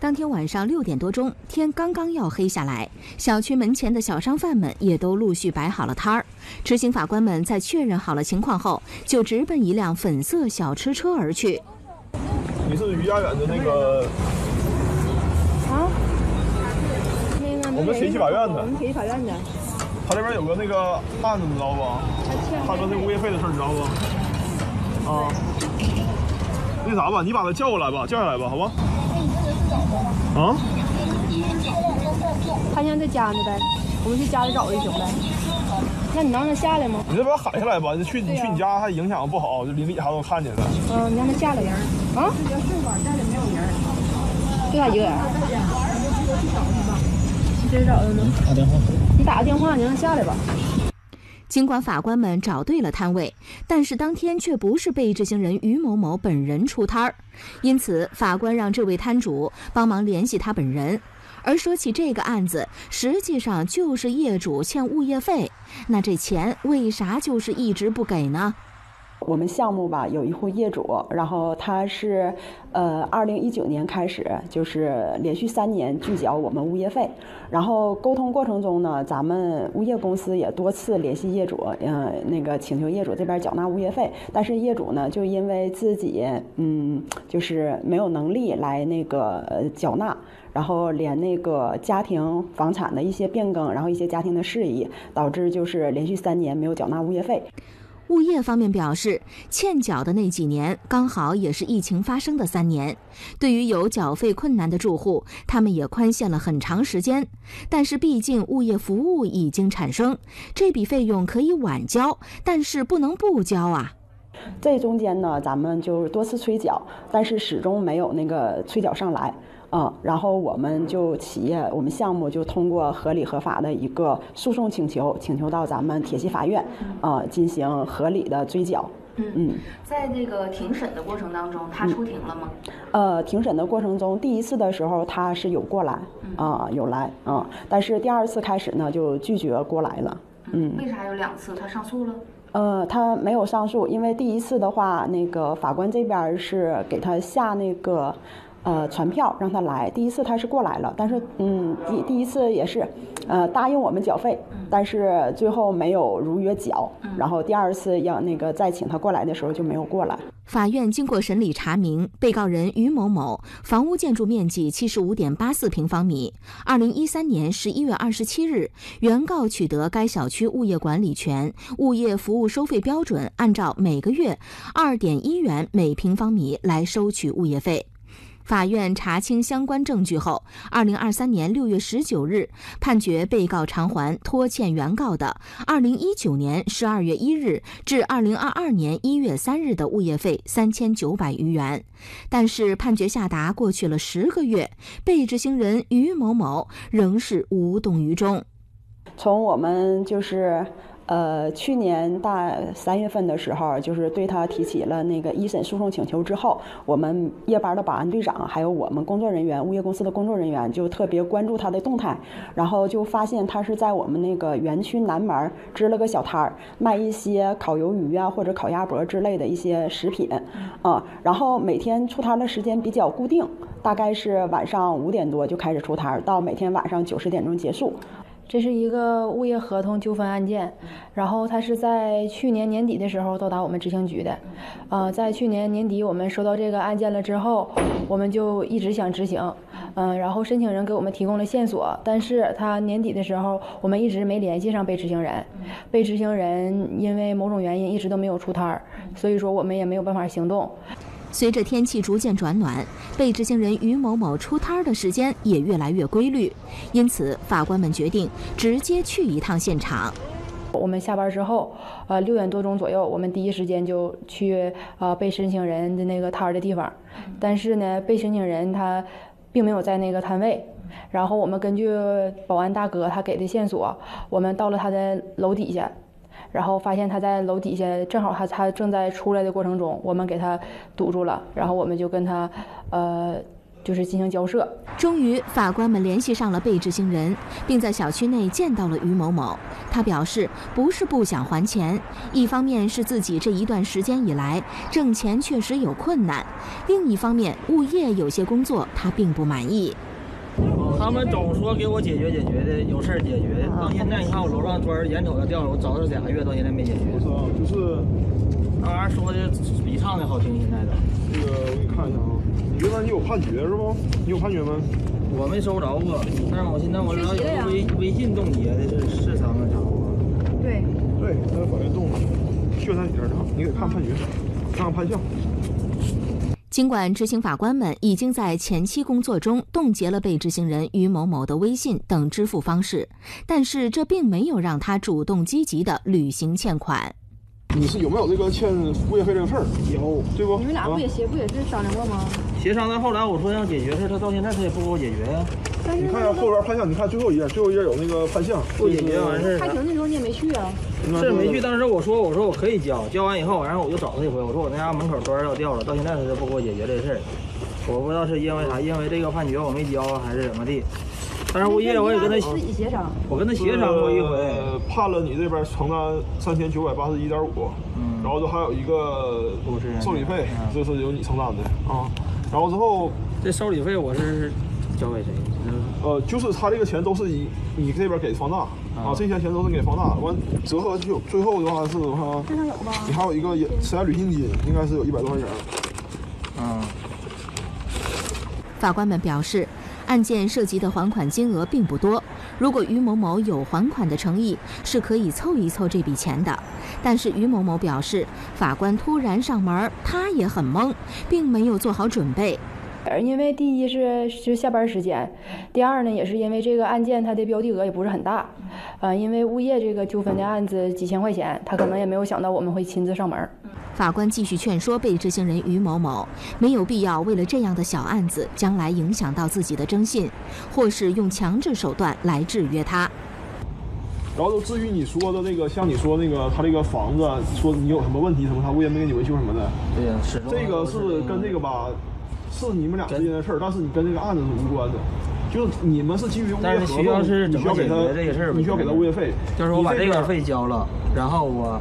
当天晚上六点多钟，天刚刚要黑下来，小区门前的小商贩们也都陆续摆好了摊儿。执行法官们在确认好了情况后，就直奔一辆粉色小吃车而去。你是于家远的那个？啊？那个？我们铁西法院的。我们铁西法院的。他这边有个那个案子，你知道不？他说那物业费的事儿，你知道不？啊。那啥吧，你把他叫过来吧，叫下来吧，好吧？啊？他现在在家呢呗，我们去家里找就行呗。那你能让他下来吗？你再把他喊下来吧，去你去你家还影响不好，就邻里啥都看见了。嗯，你让他下来人。啊？家里没有人，就他一个人。你这找他呢？打电话。你打个电话，你让他下来吧。尽管法官们找对了摊位，但是当天却不是被执行人于某某本人出摊儿，因此法官让这位摊主帮忙联系他本人。而说起这个案子，实际上就是业主欠物业费，那这钱为啥就是一直不给呢？我们项目吧有一户业主，然后他是，呃，二零一九年开始就是连续三年拒缴我们物业费，然后沟通过程中呢，咱们物业公司也多次联系业主，嗯，那个请求业主这边缴纳物业费，但是业主呢就因为自己嗯就是没有能力来那个缴纳，然后连那个家庭房产的一些变更，然后一些家庭的事宜，导致就是连续三年没有缴纳物业费。物业方面表示，欠缴的那几年刚好也是疫情发生的三年。对于有缴费困难的住户，他们也宽限了很长时间。但是，毕竟物业服务已经产生，这笔费用可以晚交，但是不能不交啊。这中间呢，咱们就是多次催缴，但是始终没有那个催缴上来。嗯，然后我们就企业，我们项目就通过合理合法的一个诉讼请求，请求到咱们铁西法院，呃，进行合理的追缴。嗯，在这个庭审的过程当中，他出庭了吗？呃，庭审的过程中，第一次的时候他是有过来，啊，有来，啊，但是第二次开始呢，就拒绝过来了。嗯，为啥有两次？他上诉了？呃，他没有上诉，因为第一次的话，那个法官这边是给他下那个。呃，传票让他来。第一次他是过来了，但是嗯，第第一次也是，呃，答应我们缴费，但是最后没有如约缴。然后第二次要那个再请他过来的时候就没有过来。法院经过审理查明，被告人于某某房屋建筑面积七十五点八四平方米。二零一三年十一月二十七日，原告取得该小区物业管理权，物业服务收费标准按照每个月二点一元每平方米来收取物业费。法院查清相关证据后，二零二三年六月十九日判决被告偿还拖欠原告的二零一九年十二月一日至二零二二年一月三日的物业费三千九百余元。但是判决下达过去了十个月，被执行人于某某仍是无动于衷。从我们就是。呃，去年大三月份的时候，就是对他提起了那个一审诉讼请求之后，我们夜班的保安队长还有我们工作人员，物业公司的工作人员就特别关注他的动态，然后就发现他是在我们那个园区南门支了个小摊儿，卖一些烤鱿鱼啊或者烤鸭脖之类的一些食品，啊，然后每天出摊的时间比较固定，大概是晚上五点多就开始出摊，到每天晚上九十点钟结束。这是一个物业合同纠纷案件，然后他是在去年年底的时候到达我们执行局的，呃，在去年年底我们收到这个案件了之后，我们就一直想执行，嗯，然后申请人给我们提供了线索，但是他年底的时候我们一直没联系上被执行人，被执行人因为某种原因一直都没有出摊儿，所以说我们也没有办法行动。随着天气逐渐转暖，被执行人于某某出摊儿的时间也越来越规律，因此法官们决定直接去一趟现场。我们下班之后，呃，六点多钟左右，我们第一时间就去呃被申请人的那个摊儿的地方，但是呢，被申请人他并没有在那个摊位。然后我们根据保安大哥他给的线索，我们到了他的楼底下。然后发现他在楼底下，正好他他正在出来的过程中，我们给他堵住了，然后我们就跟他，呃，就是进行交涉。终于，法官们联系上了被执行人，并在小区内见到了于某某。他表示，不是不想还钱，一方面是自己这一段时间以来挣钱确实有困难，另一方面物业有些工作他并不满意。他们总说给我解决解决的，有事儿解决的。到现在你看我楼上砖眼瞅着掉了，我找了俩月，到现在没解决。不是啊，就是那玩意儿说的比唱的好听，现在的。那个我给你看一下啊，你原来你有判决是不？你有判决没？我没收着过，但是我现在我知道有个微微信冻结的是是他们找我。对对，那法院冻了，就在你这儿呢，你给看判决，看看判项。尽管执行法官们已经在前期工作中冻结了被执行人于某某的微信等支付方式，但是这并没有让他主动积极的履行欠款。你是有没有这个欠物业费这个事儿？有，对不？你们俩不也协不也是商量过吗？协商到后来，我说要解决事，他到现在他也不给我解决呀。你看一下后边判项，你看最后一页，最后一页有那个判项，不解决完事儿开庭的时候你也没去啊？是没去，当时我说我说我可以交，交完以后，然后我就找他一回，我说我那家门口砖要掉了，到现在他都不给我解决这事儿，我不知道是因为啥，因为这个判决我没交还是怎么地。但是物业我也跟他自己协商，我跟他协商过一回，判了你这边承担三千九百八十一点五，然后就还有一个受理费，这是由你承担的啊。然后之后这受理费我是交给谁？呃，就是他这个钱都是以你这边给放大啊，这些钱都是给放大，完折合就最后的话是哈，这上有吧？你还有一个时间履行金，应该是有一百多块钱。嗯。法官们表示，案件涉及的还款金额并不多，如果于某某有还款的诚意，是可以凑一凑这笔钱的。但是于某某表示，法官突然上门，他也很懵，并没有做好准备。因为第一是是下班时间，第二呢也是因为这个案件它的标的额也不是很大，呃，因为物业这个纠纷的案子几千块钱，他可能也没有想到我们会亲自上门。法官继续劝说被执行人于某某，没有必要为了这样的小案子将来影响到自己的征信，或是用强制手段来制约他。然后至于你说的那个，像你说那个他这个房子，说你有什么问题什么，他物业没给你维修什么的。对呀，是。这个是跟这个吧。是你们俩之间的事儿，但是你跟这个案子是无关的，就是你们是基于物业合同，你需要给他这个事儿，你需要给他物业费，就是我把这个费交了，然后我。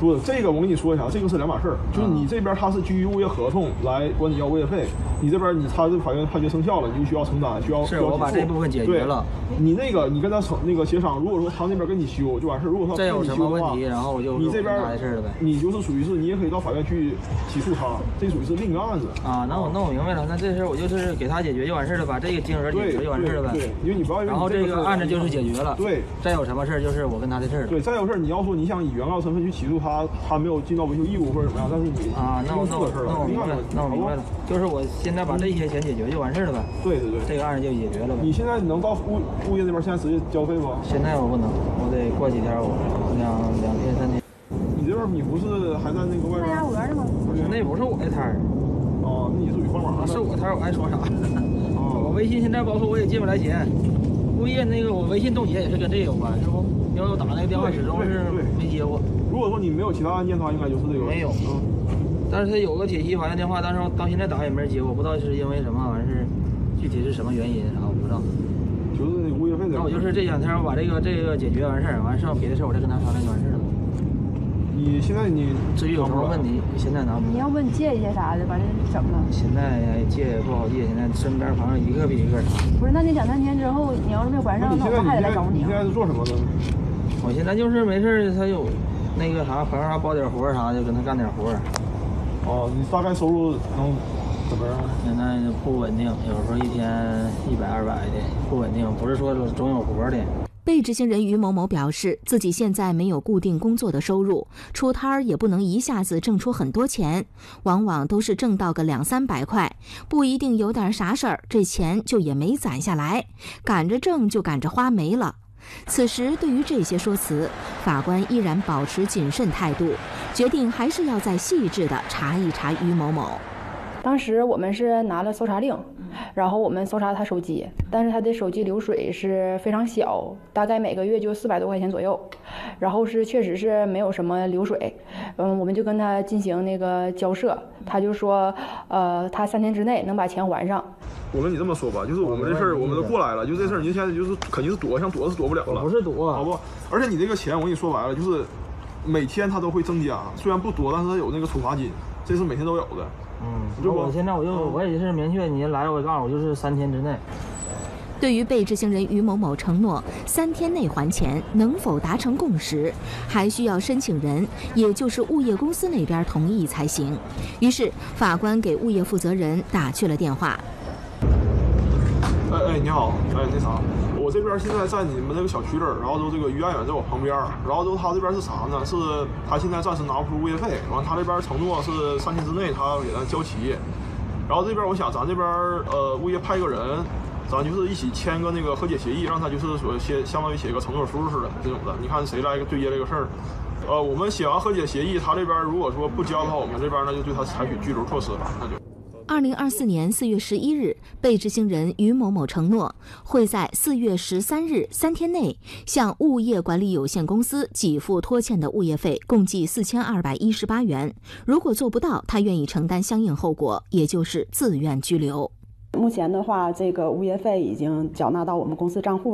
不，这个我跟你说一下，这个是两码事儿。就是你这边他是基于物业合同来管你要物业费，你这边你他这法院判决生效了，你就需要承担，需要是我把这部分解决了。你那个你跟他成那个协商，如果说他那边跟你修就完事儿，如果说再有什么问题，然后我就你这边你就是属于是，你也可以到法院去起诉他，这属于是另一个案子啊。那我那我明白了，那这事儿我就是给他解决就完事儿了，把这个金额解决就完事儿了呗。对，因为你不要然后这个案子就是解决了。对，再有什么事儿就是我跟他的事儿了。对，再有事儿你要说你想以原告身份去起诉他，他他没有。尽到维修义务或者怎么样，但是你啊，那我那我那我明白了，那我明白了，就是我现在把这些钱解决就完事儿了呗。对对对，这个案子就解决了呗。你现在能到物物业那边现在直接交费不？现在我不能，我得过几天，我两两天三天。你这边你不是还在那个外边？家五园的吗？那不是我的摊儿。哦，那你属于帮忙。是我摊儿，我爱说啥。哦。我微信现在包括我也进不来钱，物业那个我微信冻结也是跟这有关，是不？因为我打那个电话始终是没接过。如果说你没有其他案件的话，应该就是这个。没有，嗯。但是他有个铁西法院电话，但是到现在打也没人接，我不知道是因为什么，完事具体是什么原因啥我不知道。就是那物业费的。那我就是这两天我把这个这个解决完事儿，完剩别的事儿我再跟他商量就完事儿了。你现在你至于有什么问题，现在拿不。你要问借一些啥的，把这整了。现在借也不好借，现在身边朋友一个比一个少。不是，那你两三天之后，你要是没还上，那我还得来找你。你现在是做什么的？我现在就是没事他有。那个啥，朋友啥包点活啥的，跟他干点活。哦，你大概收入能怎么样？现在不稳定，有时候一天一百二百的，不稳定，不是说总有活的。被执行人于某某表示，自己现在没有固定工作的收入，出摊儿也不能一下子挣出很多钱，往往都是挣到个两三百块，不一定有点啥事儿，这钱就也没攒下来，赶着挣就赶着花没了。此时，对于这些说辞，法官依然保持谨慎态度，决定还是要再细致的查一查于某某。当时我们是拿了搜查令，然后我们搜查他手机，但是他的手机流水是非常小，大概每个月就四百多块钱左右，然后是确实是没有什么流水。嗯，我们就跟他进行那个交涉，他就说，呃，他三天之内能把钱还上。我跟你这么说吧，就是我们这事儿，我们都过来了，就这事儿，你现在就是肯定是躲，想躲是躲不了了。不是躲，好不？而且你这个钱，我跟你说白了，就是每天他都会增加，虽然不多，但是他有那个处罚金，这是每天都有的。嗯，就我现在我就我也是明确，你来我告诉我就是三天之内。对于被执行人于某某承诺三天内还钱，能否达成共识，还需要申请人，也就是物业公司那边同意才行。于是法官给物业负责人打去了电话。哎哎，你好，哎那啥，我这边现在在你们这个小区这儿，然后都这个于安远在我旁边，然后都他这边是啥呢？是他现在暂时拿不出物业费，完他这边承诺是三天之内他要给咱交齐，然后这边我想咱这边呃物业派一个人。咱就是一起签个那个和解协议，让他就是说写，相当于写个承诺书似的这种的。你看谁来对接这个事儿？呃，我们写完和解协议，他这边如果说不交的话，我们这边呢就对他采取拘留措施了。那就。二零二四年四月十一日，被执行人于某某承诺会在四月十三日三天内向物业管理有限公司给付拖欠的物业费，共计四千二百一十八元。如果做不到，他愿意承担相应后果，也就是自愿拘留。目前的话，这个物业费已经缴纳到我们公司账户。